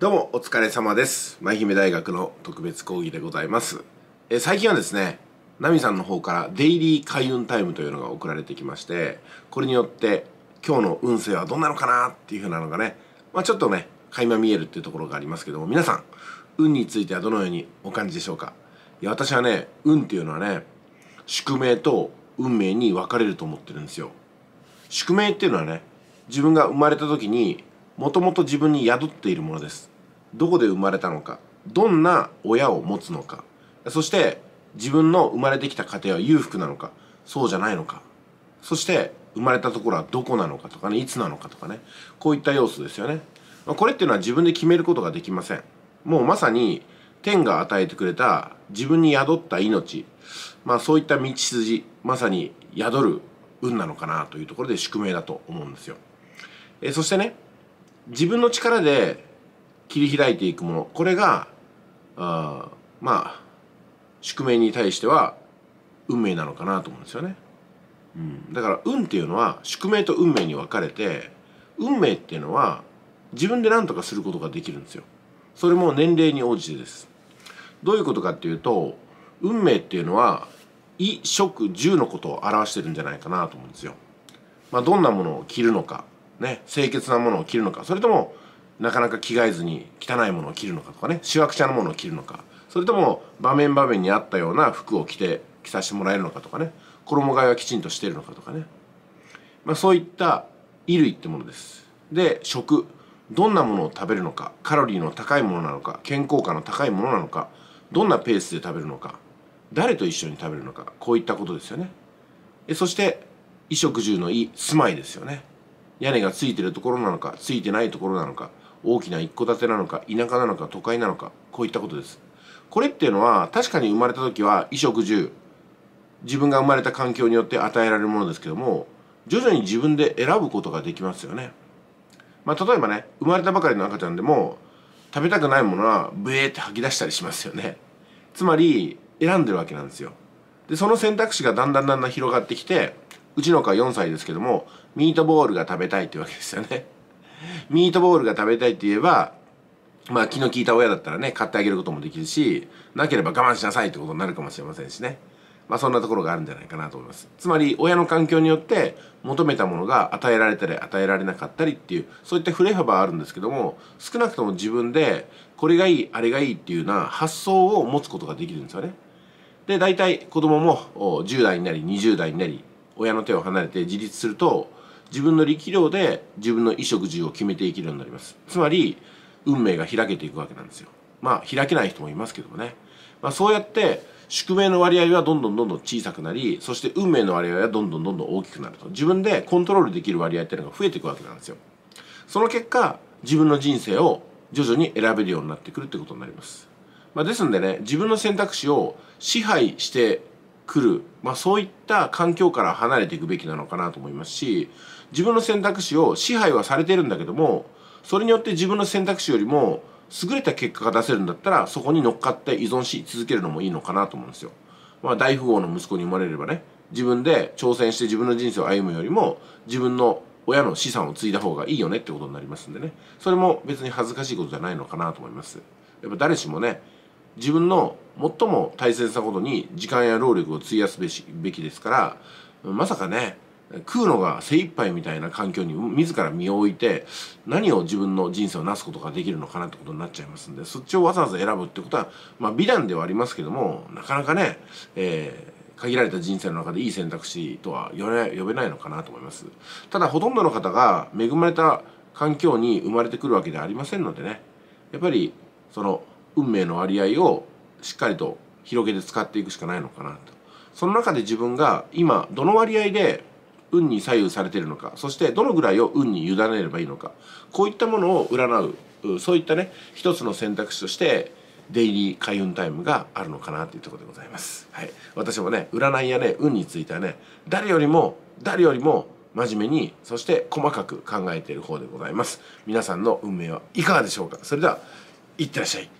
どうもお疲れ様です。舞姫大学の特別講義でございます。え最近はですねナミさんの方からデイリー開運タイムというのが送られてきましてこれによって今日の運勢はどんなのかなっていう風なのがねまあちょっとね垣間見えるっていうところがありますけども皆さん運についてはどのようにお感じでしょうか？いや私はね運っていうのはね宿命と運命に分かれると思ってるんですよ。宿命っていうのはね自分が生まれた時にもともと自分に宿っているものです。どこで生まれたのかどんな親を持つのかそして自分の生まれてきた家庭は裕福なのかそうじゃないのかそして生まれたところはどこなのかとかねいつなのかとかねこういった要素ですよね。これっていうのは自分で決めることができません。もうまさに天が与えてくれた自分に宿った命まあそういった道筋まさに宿る運なのかなというところで宿命だと思うんですよ。えそしてね自分の力で切り開いていくもの。これがあまあ宿命に対しては運命なのかなと思うんですよね、うん、だから運っていうのは宿命と運命に分かれて運命っていうのは自分で何とかすることができるんですよ。それも年齢に応じてです。どういうことかっていうと運命っていうのは衣食住のことを表してるんじゃないかなと思うんですよ。まあどんなものを着るのか。ね、清潔なものを着るのか。それともなかなか着替えずに汚いものを着るのかとかね。しわくちゃなものを着るのか。それとも場面場面に合ったような服を着て着させてもらえるのかとかね。衣替えはきちんとしてるのかとかね、まあ、そういった衣類ってものです。で食。どんなものを食べるのか。カロリーの高いものなのか。健康価の高いものなのか。どんなペースで食べるのか。誰と一緒に食べるのか。こういったことですよね。そして衣食住の衣住まいですよね。屋根がついてるところなのかついてないところなのか大きな一戸建てなのか田舎なのか都会なのかこういったことです。これっていうのは確かに生まれた時は衣食住自分が生まれた環境によって与えられるものですけども徐々に自分で選ぶことができますよね。まあ例えばね生まれたばかりの赤ちゃんでも食べたくないものはブエーって吐き出したりしますよね。つまり選んでるわけなんですよ。でその選択肢がだんだんだんだん広がってきてうちの子は4歳ですけどもミートボールが食べたいってわけですよね。ミートボールが食べたいって言えばまあ気の利いた親だったらね買ってあげることもできるしなければ我慢しなさいってことになるかもしれませんしね。まあそんなところがあるんじゃないかなと思います。つまり親の環境によって求めたものが与えられたり与えられなかったりっていうそういった振れ幅はあるんですけども少なくとも自分でこれがいいあれがいいっていうような発想を持つことができるんですよね。で大体子供も10代になり20代になり親の手を離れて自立すると自分の力量で自分の衣食住を決めていけるようになります。つまり運命が開けていくわけなんですよ。まあ開けない人もいますけどもね、まあ、そうやって宿命の割合はどんどんどんどん小さくなりそして運命の割合はどんどんどんどん大きくなると。自分でコントロールできる割合っていうのが増えていくわけなんですよ。その結果自分の人生を徐々に選べるようになってくるってことになります、まあ、ですんでね自分の選択肢を支配してくる、まあ、そういった環境から離れていくべきなのかなと思いますし自分の選択肢を支配はされてるんだけどもそれによって自分の選択肢よりも優れた結果が出せるんだったらそこに乗っかって依存し続けるのもいいのかなと思うんですよ。まあ、大富豪の息子に生まれればね自分で挑戦して自分の人生を歩むよりも自分の親の資産を継いだ方がいいよねってことになりますんでねそれも別に恥ずかしいことじゃないのかなと思います。やっぱ誰しもね自分の最も大切なことに時間や労力を費やすべしべきですからまさかね食うのが精一杯みたいな環境に自ら身を置いて何を自分の人生をなすことができるのかなってことになっちゃいますんでそっちをわざわざ選ぶってことはまあ美談ではありますけどもなかなかね、えー、限られた人生の中でいい選択肢とは呼べないのかなと思います。ただほとんどの方が恵まれた環境に生まれてくるわけではありませんのでねやっぱりその運命の割合をしっかりと広げて使っていくしかないのかなとその中で自分が今どの割合で運に左右されているのかそしてどのぐらいを運に委ねればいいのかこういったものを占うそういったね一つの選択肢としてデイリー開運タイムがあるのかなというところでございます。はい、私もね占いやね運についてはね誰よりも誰よりも真面目にそして細かく考えている方でございます。皆さんの運命はいかがでしょうかそれではいってらっしゃい。